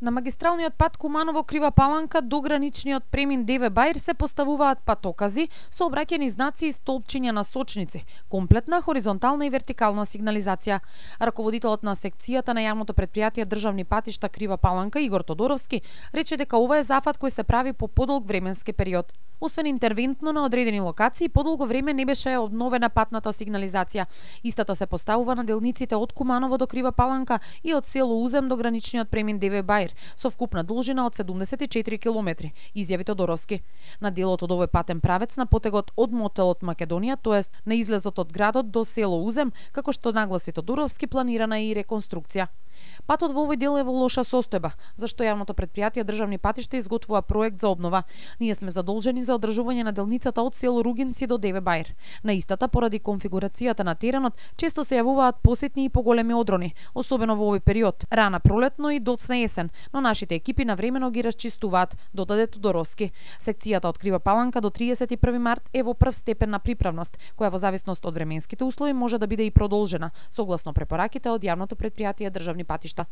На магистралниот пат Куманово Крива Паланка до граничниот премин Деве Бајр се поставуваат патокази со обраќени знаци и столбчиња на сочници, комплетна хоризонтална и вертикална сигнализација. Раководителот на секцијата на јавното предпријатие Државни патишта Крива Паланка Игор Тодоровски рече дека ова е зафат кој се прави по подолг временски период. Освен интервентно на одредени локации, подолго време не беше обновена патната сигнализација. Истата се поставува на делниците од Куманово до Крива Паланка и од село Узем до граничниот премин Деве Бајр, со вкупна должина од 74 километри, изјави Тодоровски. На делот од овој патен правец на потегот од мотелот Македонија, тоест на излезот од градот до село Узем, како што нагласи Тодоровски, планирана е и реконструкција. Патот во овој дел е во лоша состојба, зашто јавното предпријатие Државни патишта изготвува проект за обнова. Ние сме задолжени за одржување на делницата од село Ругинци до Деве Бајер. На истата поради конфигурацијата на теренот често се јавуваат посетни и поголеми одрони, особено во овој период, рана пролетно и доцна есен, но нашите екипи навремено ги расчистуваат, додаде Тодоровски. Секцијата открива Паланка до 31 март е во прв степен на приправност, која во зависност од временските услови може да биде и продолжена, согласно препораките од јавното предпријатие Државни патишта.